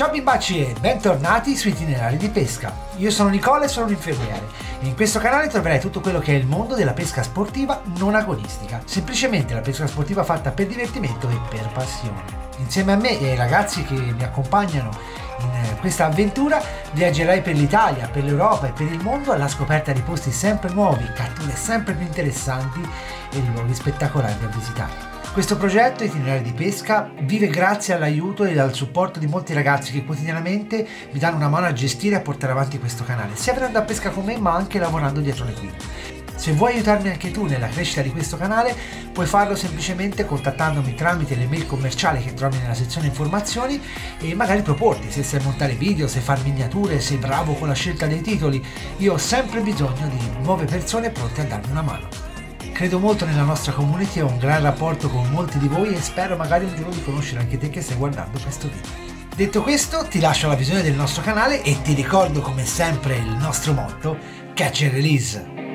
Ciao bimbacci e bentornati su Itinerari di Pesca. Io sono Nicola e sono un infermiere e in questo canale troverai tutto quello che è il mondo della pesca sportiva non agonistica, semplicemente la pesca sportiva fatta per divertimento e per passione. Insieme a me e ai ragazzi che mi accompagnano in questa avventura viaggerai per l'Italia, per l'Europa e per il mondo alla scoperta di posti sempre nuovi, catture sempre più interessanti e luoghi spettacolari da visitare. Questo progetto Itinerari di Pesca vive grazie all'aiuto e al supporto di molti ragazzi che quotidianamente mi danno una mano a gestire e a portare avanti questo canale, sia venendo a pesca con me ma anche lavorando dietro le quinte. Se vuoi aiutarmi anche tu nella crescita di questo canale, puoi farlo semplicemente contattandomi tramite le mail commerciali che trovi nella sezione informazioni e magari proporti se sai montare video, se far miniature, sei bravo con la scelta dei titoli. Io ho sempre bisogno di nuove persone pronte a darmi una mano. Credo molto nella nostra community, ho un gran rapporto con molti di voi e spero magari un giorno di conoscere anche te che stai guardando questo video. Detto questo, ti lascio alla visione del nostro canale e ti ricordo come sempre il nostro motto, catch and release.